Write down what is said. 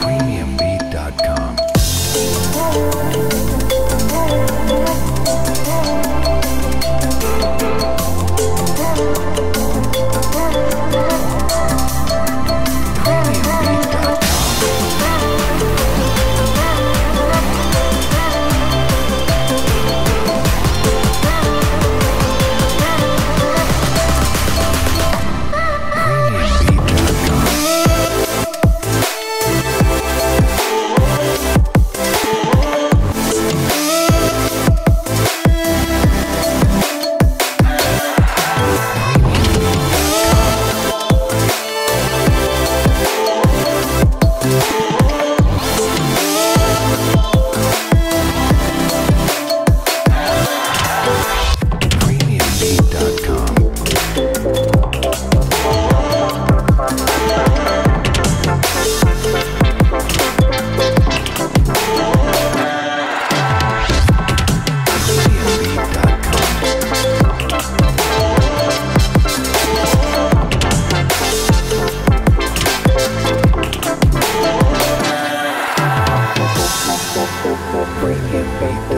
premiumbeat.com. bring your faith.